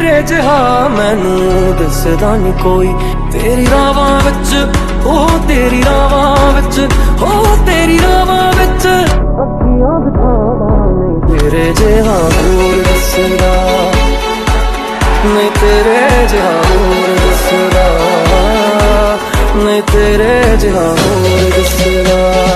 ਤੇਰੇ ਜਿਹਾ ਮੈਨੂੰ ਦੱਸਦਾ ਨਹੀਂ ਕੋਈ। ਤੇਰੀ ਰਾਵਾਂ ਵਿੱਚ ਉਹ ਤੇਰੀ ਰਾਵਾਂ ਵਿੱਚ ਉਹ ਤੇਰੀ ਰਾਵਾਂ ਵਿੱਚ। ਅੱਖੀਆਂ ਦਿਖਾਵਾਂ ਨਹੀਂ, ਤੇਰੇ ਜਿਹਾ ਹੋਰ ਦਿਸਦਾ। ਨਹੀਂ ਤੇਰੇ ਜਿਹਾ ਹੋਰ ਦਿਸਦਾ। ਨਹੀਂ ਤੇਰੇ ਜਿਹਾ ਹੋਰ ਦਿਸਦਾ।